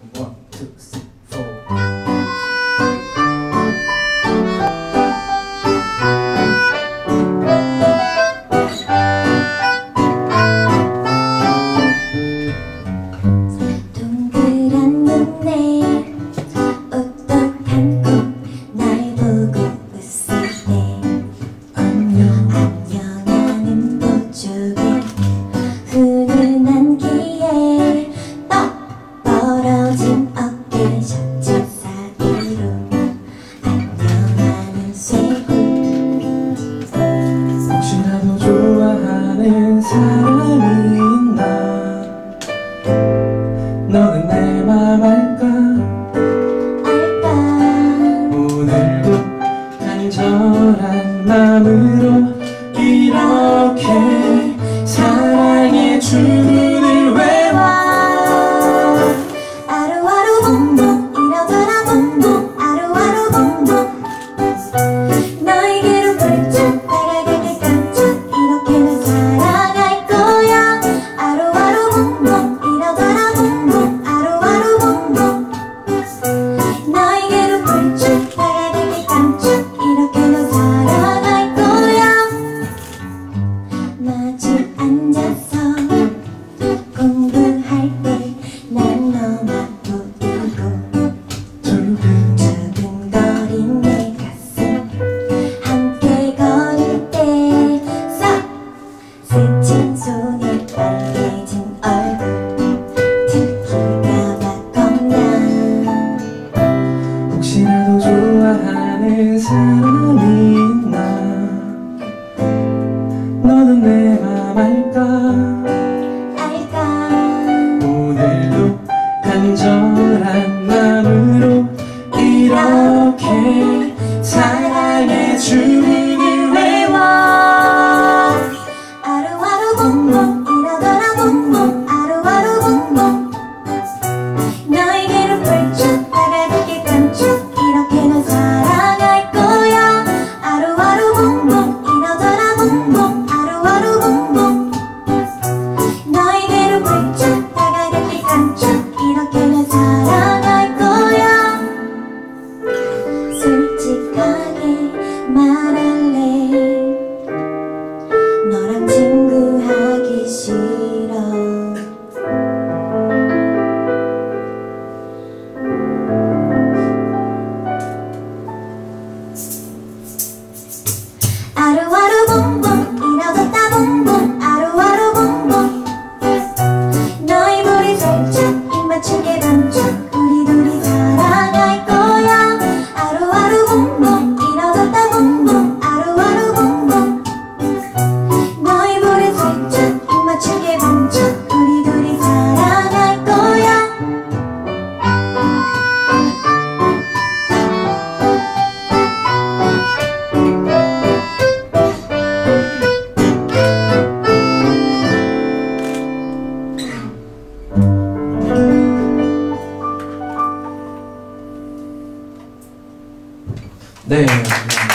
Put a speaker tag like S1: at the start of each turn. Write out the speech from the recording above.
S1: One, two, three. 사람이 있나 너는 내 맘 알까?
S2: 알까?
S1: 오늘도 간절한 마음으로 이렇게
S2: 사랑해주는 난 너만 보고 두근두근거린 내 가슴 함께 걸을 때썩 스친 손에 빨개진 얼굴 들킬까봐 겁나
S1: 혹시라도 좋아하는 사람이 있나
S2: ke mana 네.
S1: 네.